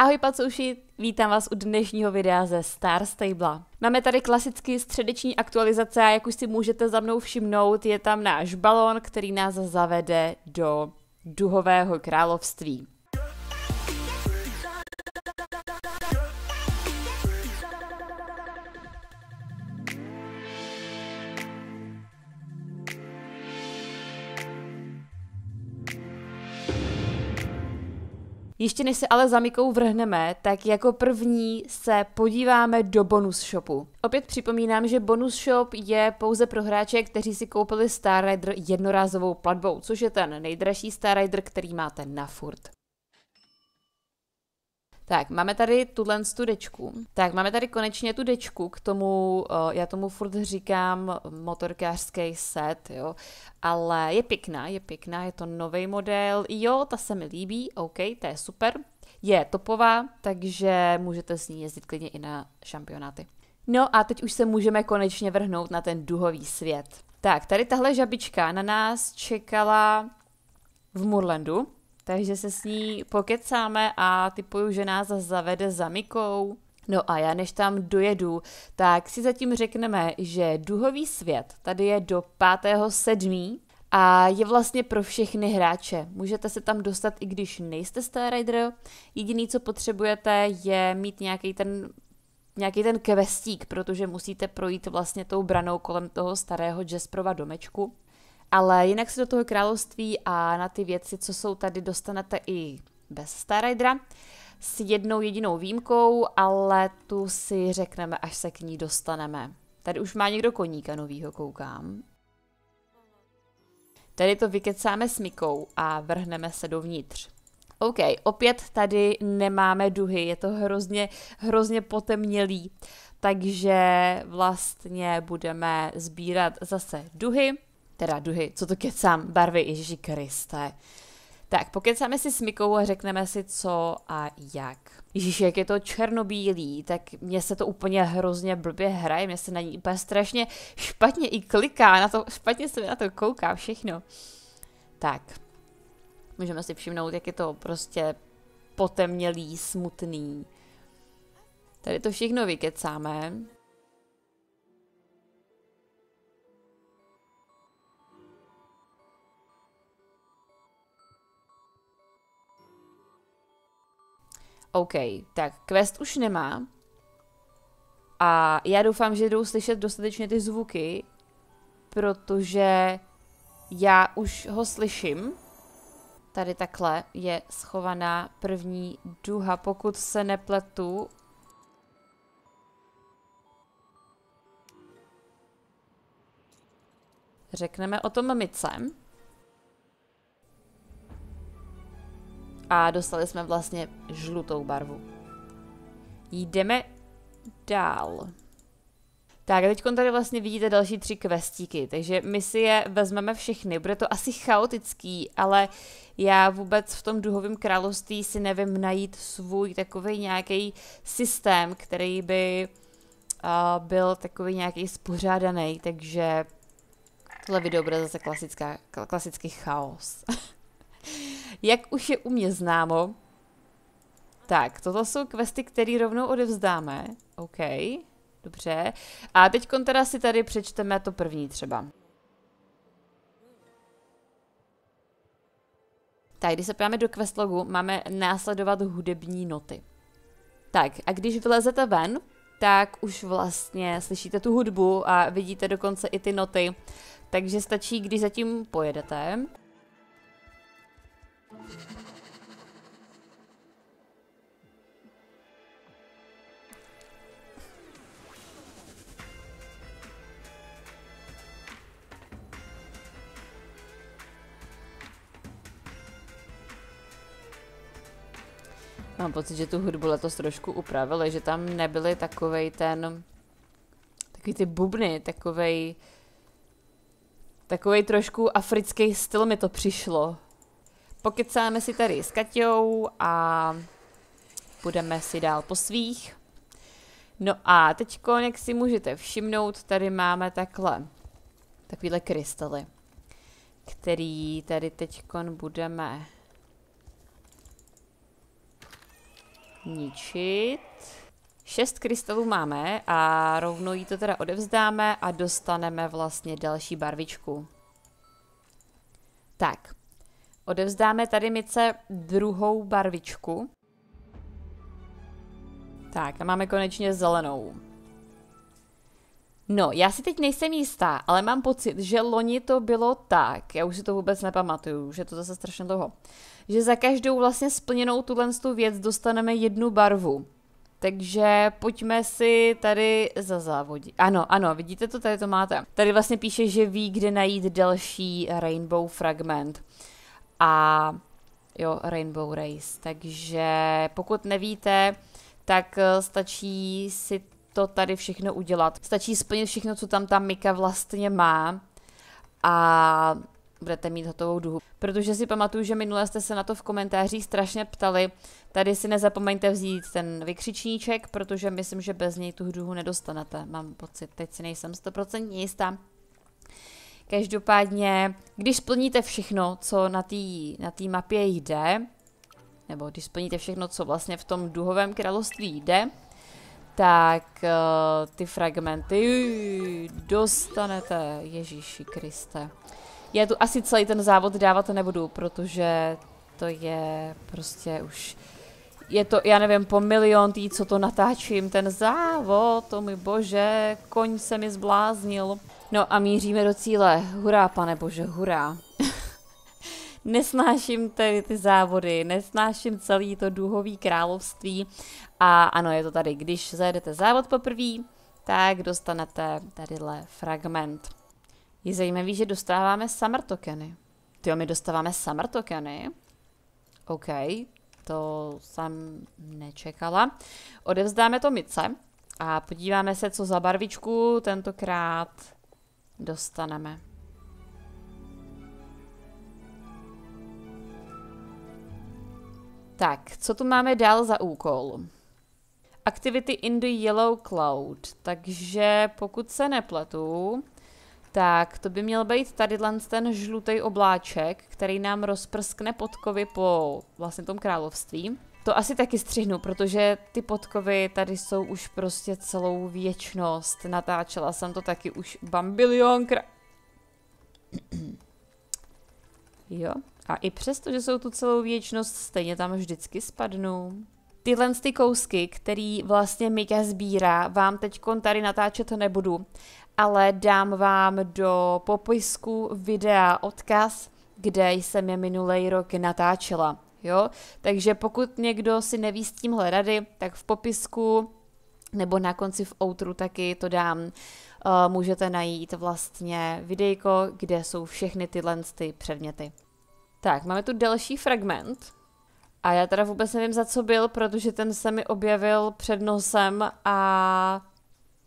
Ahoj pacouši, vítám vás u dnešního videa ze Star Stable. Máme tady klasicky středeční aktualizace a jak už si můžete za mnou všimnout, je tam náš balon, který nás zavede do duhového království. Ještě než se ale za Mikou vrhneme, tak jako první se podíváme do bonus shopu. Opět připomínám, že bonus shop je pouze pro hráče, kteří si koupili Star Rider jednorázovou platbou, což je ten nejdražší Star Rider, který máte na furt. Tak, máme tady tuhle tu dečku. Tak, máme tady konečně tu dečku, k tomu, uh, já tomu furt říkám motorkářský set, jo, ale je pěkná, je pěkná, je to nový model, jo, ta se mi líbí, OK, to je super. Je topová, takže můžete s ní jezdit klidně i na šampionáty. No a teď už se můžeme konečně vrhnout na ten duhový svět. Tak, tady tahle žabička na nás čekala v Murlandu, takže se s ní pokecáme a typuju, že nás zavede za Mikou. No a já než tam dojedu, tak si zatím řekneme, že duhový svět tady je do 5.7. a je vlastně pro všechny hráče. Můžete se tam dostat, i když nejste Star Rider. Jediný, co potřebujete, je mít nějaký ten nějaký ten questík, protože musíte projít vlastně tou branou kolem toho starého Jasperova domečku. Ale jinak se do toho království a na ty věci, co jsou tady, dostanete i bez Star Ridera s jednou jedinou výjimkou, ale tu si řekneme, až se k ní dostaneme. Tady už má někdo koníka novýho, koukám. Tady to vykecáme s Mikou a vrhneme se dovnitř. OK, opět tady nemáme duhy, je to hrozně, hrozně potemnělý, takže vlastně budeme sbírat zase duhy teda duhy, co to kecám, barvy, Ježíši Kriste. Tak, pokecáme si s Mikou a řekneme si co a jak. Ježíš, jak je to černobílý, tak mně se to úplně hrozně blbě hraje, mně se na ní úplně strašně špatně i kliká, na to, špatně se mi na to kouká všechno. Tak, můžeme si všimnout, jak je to prostě potemnělý, smutný. Tady to všechno vykecáme. OK, tak quest už nemá. A já doufám, že jdou slyšet dostatečně ty zvuky, protože já už ho slyším. Tady takhle je schovaná první duha, pokud se nepletu. Řekneme o tom micem. A dostali jsme vlastně žlutou barvu. Jdeme dál. Tak teď tady vlastně vidíte další tři questíky, takže my si je vezmeme všechny. Bude to asi chaotický, ale já vůbec v tom duhovém království si nevím najít svůj takový nějaký systém, který by uh, byl takový nějaký spořádaný, takže tohle video bude zase klasická, klasický chaos. Jak už je u mě známo, tak, toto jsou questy, které rovnou odevzdáme. OK, dobře. A teď teda si tady přečteme to první třeba. Tak, když se podíváme do questlogu, máme následovat hudební noty. Tak, a když vylezete ven, tak už vlastně slyšíte tu hudbu a vidíte dokonce i ty noty. Takže stačí, když zatím pojedete. Mám pocit, že tu hudbu letos trošku upravili, že tam nebyly takovej ten, takový ty bubny, takovej, takovej trošku africký styl mi to přišlo. Pokecáme si tady s Kaťou a budeme si dál po svých. No a teď jak si můžete všimnout, tady máme takhle, takovýhle krystaly, který tady teď budeme ničit. Šest krystalů máme a rovnou jí to teda odevzdáme a dostaneme vlastně další barvičku. Tak, odevzdáme tady Mice druhou barvičku. Tak a máme konečně zelenou. No, já si teď nejsem jistá, ale mám pocit, že loni to bylo tak, já už si to vůbec nepamatuju, že to zase strašně dlouho, že za každou vlastně splněnou tuhle tu věc dostaneme jednu barvu. Takže pojďme si tady za závodí. Ano, ano, vidíte to, tady to máte. Tady vlastně píše, že ví, kde najít další rainbow fragment. A jo, rainbow race. Takže pokud nevíte, tak eh, stačí si to tady všechno udělat. Stačí splnit všechno, co tam ta Mika vlastně má a budete mít hotovou duhu. Protože si pamatuju, že minule jste se na to v komentářích strašně ptali. Tady si nezapomeňte vzít ten vykřičníček, protože myslím, že bez něj tu duhu nedostanete. Mám pocit, teď si nejsem 100% jistá. Každopádně, když splníte všechno, co na té na tý mapě jde, nebo když splníte všechno, co vlastně v tom duhovém království jde, tak uh, ty fragmenty dostanete, Ježíši Kriste. Já tu asi celý ten závod dávat nebudu, protože to je prostě už... Je to, já nevím, po milion tý, co to natáčím, ten závod, to mi bože, koň se mi zbláznil. No a míříme do cíle. Hurá, pane bože, hurá. nesnáším ty, ty závody, nesnáším celý to duhový království a ano, je to tady, když zajedete závod poprvé, tak dostanete tadyhle fragment. Je zajímavý, že dostáváme summer tokeny. Ty my dostáváme summer tokeny. OK, to jsem nečekala. Odevzdáme to Mice a podíváme se, co za barvičku tentokrát dostaneme. Tak, co tu máme dál za úkol? Activity in the Yellow Cloud. Takže pokud se nepletu, tak to by měl být tady ten žlutý obláček, který nám rozprskne podkovy po vlastně tom království. To asi taky střihnu, protože ty podkovy tady jsou už prostě celou věčnost. Natáčela jsem to taky už bambilion krát. jo, a i přesto, že jsou tu celou věčnost, stejně tam vždycky spadnou. Tyhle ty kousky, který vlastně Mika sbírá, vám teď tady natáčet nebudu, ale dám vám do popisku videa odkaz, kde jsem je minulý rok natáčela. Jo? Takže pokud někdo si neví s tímhle rady, tak v popisku nebo na konci v outru taky to dám. Uh, můžete najít vlastně videjko, kde jsou všechny tyhle ty předměty. Tak, máme tu další fragment. A já teda vůbec nevím, za co byl, protože ten se mi objevil před nosem a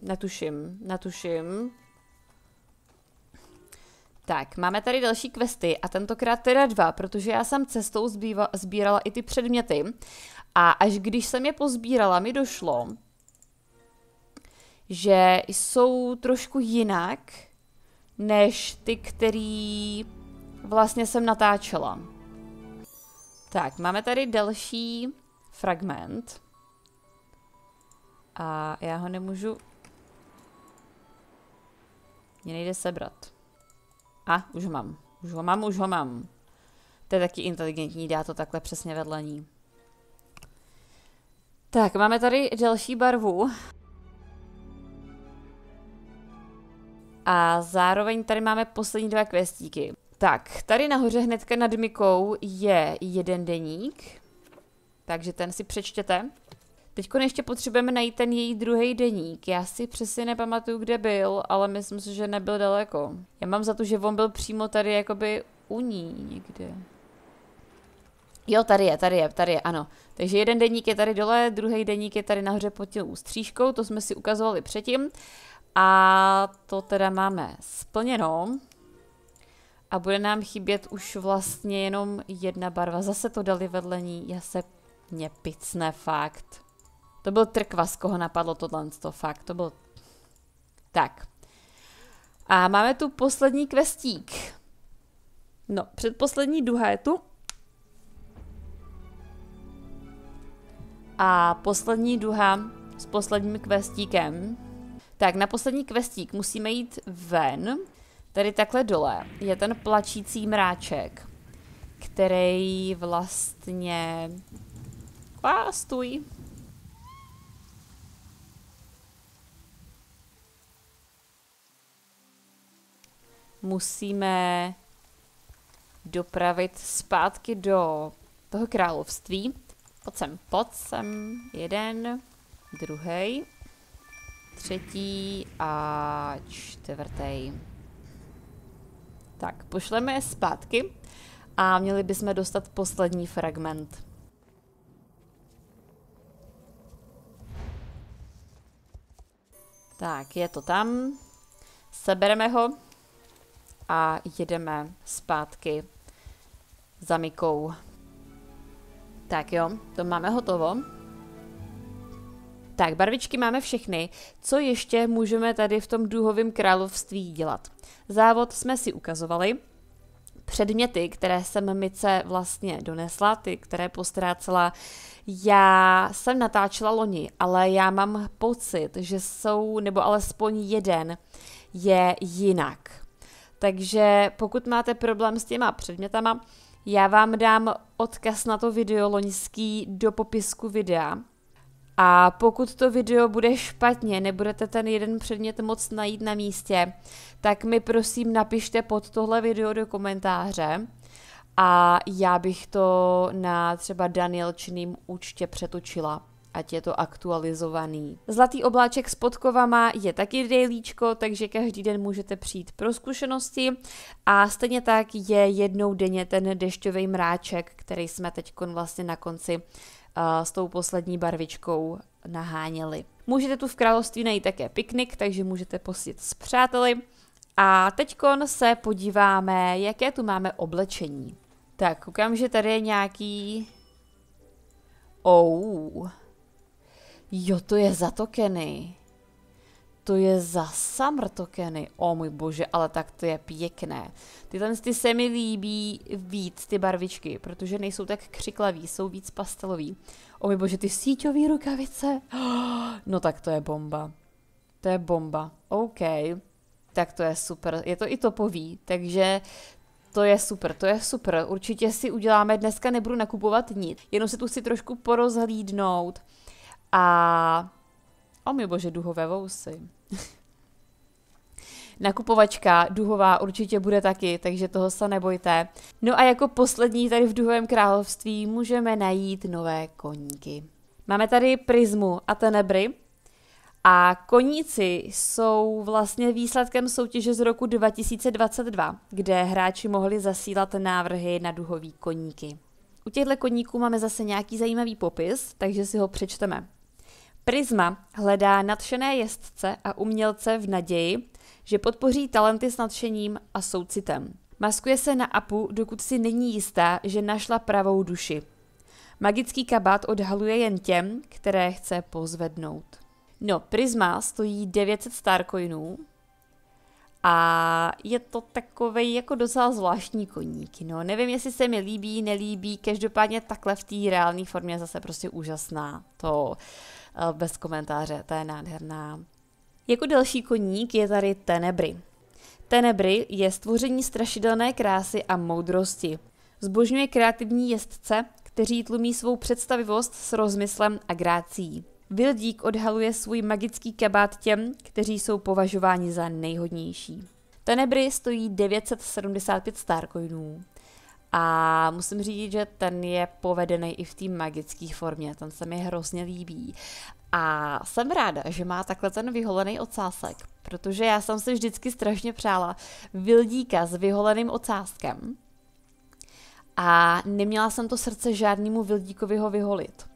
netuším, netuším. Tak, máme tady další questy a tentokrát teda dva, protože já jsem cestou sbírala i ty předměty a až když jsem je pozbírala, mi došlo, že jsou trošku jinak, než ty, který vlastně jsem natáčela. Tak, máme tady další fragment. A já ho nemůžu... Mě nejde sebrat. A, už ho mám. Už ho mám, už ho mám. To je taky inteligentní, dá to takhle přesně vedle ní. Tak, máme tady další barvu. A zároveň tady máme poslední dva questíky. Tak, tady nahoře hnedka nad Mikou je jeden deník, takže ten si přečtěte. Teď ještě potřebujeme najít ten její druhý deník. Já si přesně nepamatuju, kde byl, ale myslím si, že nebyl daleko. Já mám za to, že on byl přímo tady jakoby u ní někde. Jo, tady je, tady je, tady je, ano. Takže jeden deník je tady dole, druhý deník je tady nahoře pod tím střížkou, to jsme si ukazovali předtím. A to teda máme splněno a bude nám chybět už vlastně jenom jedna barva. Zase to dali vedle ní, já se mě picne, fakt. To byl trkvas, koho napadlo tohle, to fakt, to byl... Tak. A máme tu poslední questík. No, předposlední duha je tu. A poslední duha s posledním questíkem. Tak, na poslední questík musíme jít ven. Tady takhle dole je ten plačící mráček, který vlastně... A, stůj. Musíme dopravit zpátky do toho království. Pojď sem, pojď sem. Jeden, druhý, třetí a čtvrtý. Tak, pošleme je zpátky a měli bychom dostat poslední fragment. Tak, je to tam. Sebereme ho a jedeme zpátky za Mikou. Tak jo, to máme hotovo. Tak, barvičky máme všechny. Co ještě můžeme tady v tom důhovém království dělat? Závod jsme si ukazovali. Předměty, které jsem Mice vlastně donesla, ty, které postrácela, já jsem natáčela loni, ale já mám pocit, že jsou, nebo alespoň jeden je jinak. Takže pokud máte problém s těma předmětama, já vám dám odkaz na to video loňský do popisku videa. A pokud to video bude špatně, nebudete ten jeden předmět moc najít na místě, tak mi prosím napište pod tohle video do komentáře a já bych to na třeba Danielčiným účtě přetočila ať je to aktualizovaný. Zlatý obláček s podkovama je taky dailíčko, takže každý den můžete přijít pro zkušenosti a stejně tak je jednou denně ten dešťový mráček, který jsme teď vlastně na konci uh, s tou poslední barvičkou naháněli. Můžete tu v království najít také piknik, takže můžete posjet s přáteli. A teď se podíváme, jaké tu máme oblečení. Tak, koukám, že tady je nějaký... Oh, Jo, to je za tokeny. To je za summer tokeny. O můj bože, ale tak to je pěkné. Tyhle ty se mi líbí víc, ty barvičky, protože nejsou tak křiklaví, jsou víc pastelový. O můj bože, ty síťové rukavice. No tak to je bomba. To je bomba. OK. Tak to je super. Je to i topový, takže to je super, to je super. Určitě si uděláme, dneska nebudu nakupovat nic, jenom se tu chci trošku porozhlídnout a o mi bože, duhové vousy. Nakupovačka duhová určitě bude taky, takže toho se nebojte. No a jako poslední tady v duhovém království můžeme najít nové koníky. Máme tady Prismu a Tenebry, a koníci jsou vlastně výsledkem soutěže z roku 2022, kde hráči mohli zasílat návrhy na duhový koníky. U těchto koníků máme zase nějaký zajímavý popis, takže si ho přečteme. Prisma hledá nadšené jezdce a umělce v naději, že podpoří talenty s nadšením a soucitem. Maskuje se na apu, dokud si není jistá, že našla pravou duši. Magický kabát odhaluje jen těm, které chce pozvednout. No, Prisma stojí 900 starcoinů a je to takový jako docela zvláštní koník. No, nevím, jestli se mi líbí, nelíbí, každopádně takhle v té reálné formě zase prostě úžasná. To bez komentáře, ta je nádherná. Jako další koník je tady Tenebry. Tenebry je stvoření strašidelné krásy a moudrosti. Zbožňuje kreativní jezdce, kteří tlumí svou představivost s rozmyslem a grácí. Vildík odhaluje svůj magický kabát těm, kteří jsou považováni za nejhodnější. Tenebry stojí 975 starcoinů. A musím říct, že ten je povedený i v té magické formě, ten se mi hrozně líbí. A jsem ráda, že má takhle ten vyholený ocásek, protože já jsem si vždycky strašně přála vildíka s vyholeným ocáskem a neměla jsem to srdce žádnému vildíkovi ho vyholit.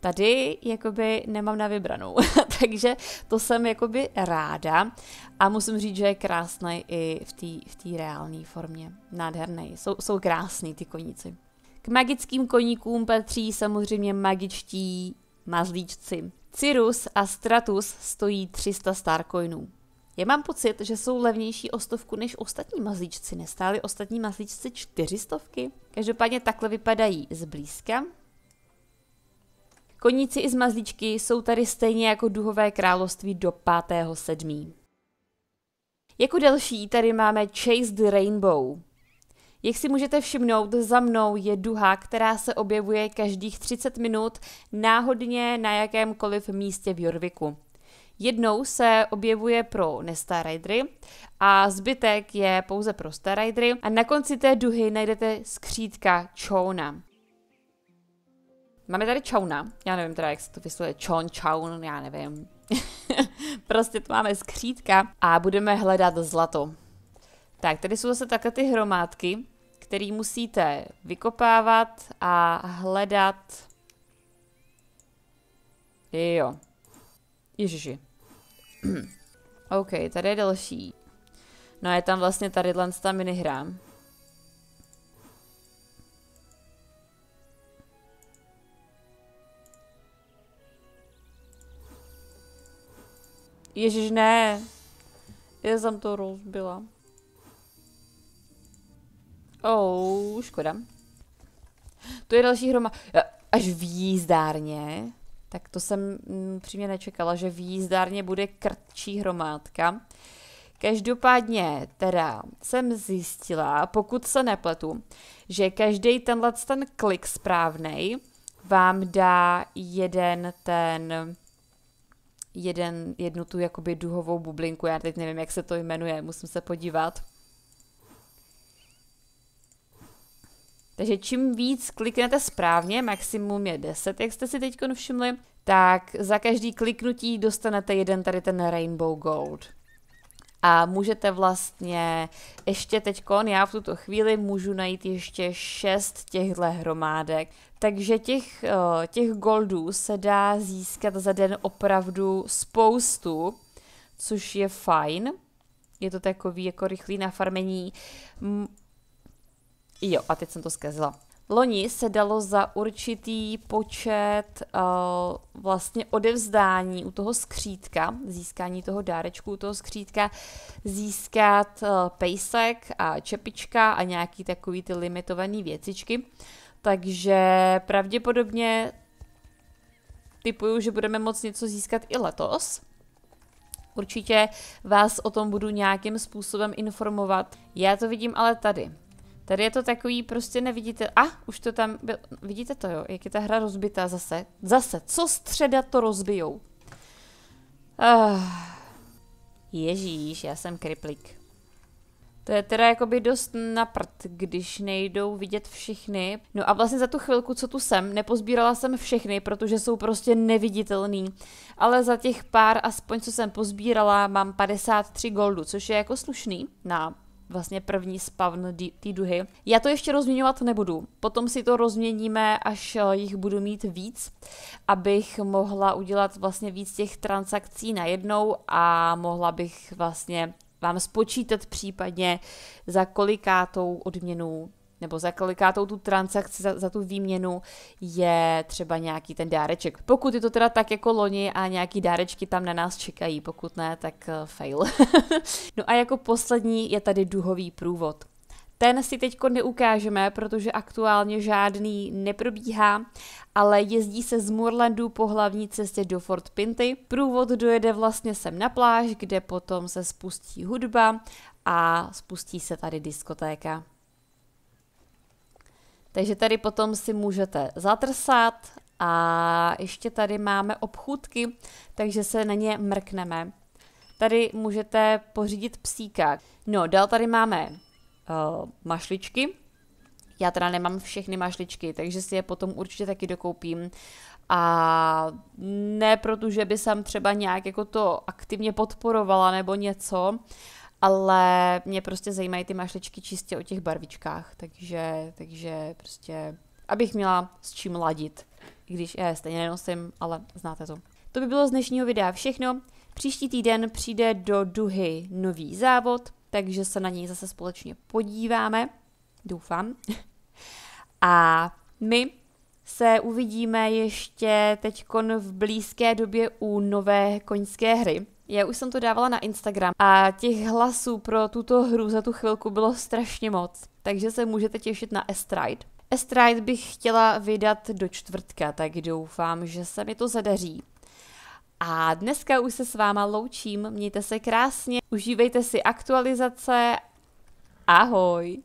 Tady jakoby nemám na vybranou, takže to jsem jakoby ráda a musím říct, že je krásný i v té v reálné formě. Nádherný. Jsou, jsou krásný ty koníci. K magickým koníkům patří samozřejmě magičtí mazlíčci. Cyrus a Stratus stojí 300 starcoinů. Já mám pocit, že jsou levnější o stovku než ostatní mazlíčci. Nestály ostatní mazlíčci čtyřistovky? Každopádně takhle vypadají zblízka Koníci i zmazlíčky jsou tady stejně jako duhové království do 5.7. Jako další tady máme Chase the Rainbow. Jak si můžete všimnout, za mnou je duha, která se objevuje každých 30 minut náhodně na jakémkoliv místě v Jorviku. Jednou se objevuje pro Ridery a zbytek je pouze pro Ridery a na konci té duhy najdete skřítka Chona. Máme tady Chouna, já nevím teda, jak se to vyslovuje, Chon, Choun, já nevím. prostě tu máme skřítka a budeme hledat zlato. Tak, tady jsou zase takhle ty hromádky, které musíte vykopávat a hledat. Jo. Ježiši. OK, tady je další. No je tam vlastně tady ta minihra. Ježiš, ne. Já jsem to rozbila. Oh, škoda. To je další hroma. Až v jízdárně. Tak to jsem mm, přímě nečekala, že v jízdárně bude krtčí hromádka. Každopádně teda jsem zjistila, pokud se nepletu, že každý tenhle ten klik správný vám dá jeden ten jeden, jednu tu jakoby duhovou bublinku, já teď nevím, jak se to jmenuje, musím se podívat. Takže čím víc kliknete správně, maximum je 10, jak jste si teď všimli, tak za každý kliknutí dostanete jeden tady ten Rainbow Gold. A můžete vlastně ještě teď, já v tuto chvíli můžu najít ještě šest těchto hromádek. Takže těch, eh, těch goldů se dá získat za den opravdu spoustu, což je fajn. Je to takový jako rychlý nafarmení. Jo, a teď jsem to zkazila. Loni se dalo za určitý počet uh, vlastně odevzdání u toho skřítka, získání toho dárečku u toho skřítka, získat uh, pejsek a čepička a nějaký takový ty limitované věcičky. Takže pravděpodobně typuju, že budeme moct něco získat i letos. Určitě vás o tom budu nějakým způsobem informovat. Já to vidím ale tady. Tady je to takový, prostě nevidíte, a už to tam, byl, vidíte to jo, jak je ta hra rozbitá zase. Zase, co středa to rozbijou. Uh, ježíš, já jsem kriplik. To je teda jakoby dost na prd, když nejdou vidět všechny. No a vlastně za tu chvilku, co tu jsem, nepozbírala jsem všechny, protože jsou prostě neviditelný. Ale za těch pár, aspoň co jsem pozbírala, mám 53 goldu, což je jako slušný na vlastně první spavn té duhy. Já to ještě rozměňovat nebudu, potom si to rozměníme, až eh, jich budu mít víc, abych mohla udělat vlastně víc těch transakcí najednou a mohla bych vlastně vám spočítat případně za kolikátou odměnu nebo za kolikátou tu transakci, za, za tu výměnu je třeba nějaký ten dáreček. Pokud je to teda tak jako loni a nějaký dárečky tam na nás čekají, pokud ne, tak uh, fail. no a jako poslední je tady duhový průvod. Ten si teď neukážeme, protože aktuálně žádný neprobíhá, ale jezdí se z Moorlandu po hlavní cestě do Fort Pinty. Průvod dojede vlastně sem na pláž, kde potom se spustí hudba a spustí se tady diskotéka. Takže tady potom si můžete zatrsat a ještě tady máme obchůdky, takže se na ně mrkneme. Tady můžete pořídit psíka. No, dál tady máme uh, mašličky. Já teda nemám všechny mašličky, takže si je potom určitě taky dokoupím. A ne protože by jsem třeba nějak jako to aktivně podporovala nebo něco, ale mě prostě zajímají ty mašličky čistě o těch barvičkách, takže, takže prostě, abych měla s čím ladit. I když já je stejně nenosím, ale znáte to. To by bylo z dnešního videa všechno. Příští týden přijde do Duhy nový závod, takže se na něj zase společně podíváme. Doufám. A my se uvidíme ještě teď v blízké době u nové koňské hry, já už jsem to dávala na Instagram a těch hlasů pro tuto hru za tu chvilku bylo strašně moc, takže se můžete těšit na Estride. Estride bych chtěla vydat do čtvrtka, tak doufám, že se mi to zadaří. A dneska už se s váma loučím, mějte se krásně, užívejte si aktualizace, ahoj!